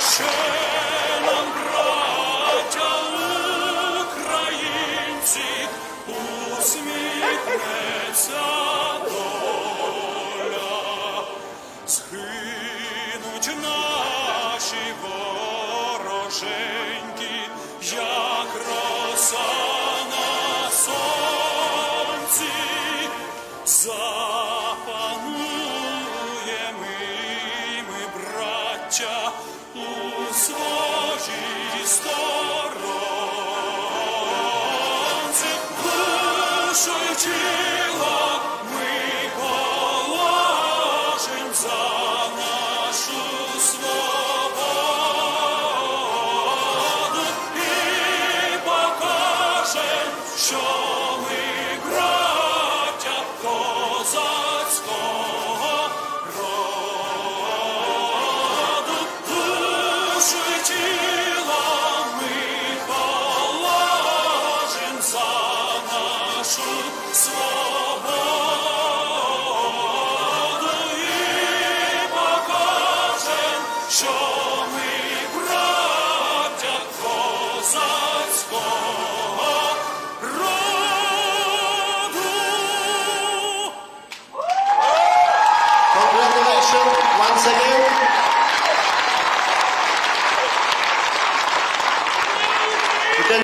Ще нам, браття українці, усміхнеться доля. Гинуть наші вороженьки, як роса на сонці, запануємо ми, браття, у своїй сторонці, душою тіло ми положим за. що ми браття козацького роду душі ми положим за нашу свободу і що ми браття козацького Once again,